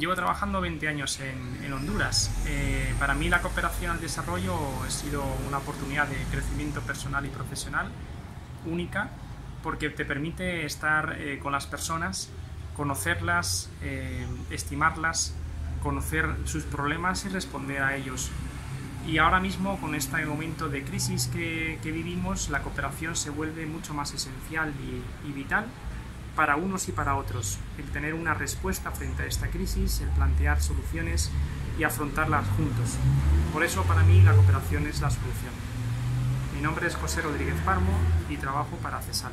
Llevo trabajando 20 años en, Honduras. Eh, para mí la cooperación al desarrollo ha sido una oportunidad de crecimiento personal y profesional única porque te permite estar eh, con las personas, conocerlas, eh, estimarlas, conocer sus problemas y responder a ellos. Y ahora mismo, con este momento de crisis que, vivimos, la cooperación se vuelve mucho más esencial y vital para unos y para otros, el tener una respuesta frente a esta crisis, el plantear soluciones y afrontarlas juntos. Por eso para mí la cooperación es la solución. Mi nombre es José Rodríguez Parmo y trabajo para CESAL.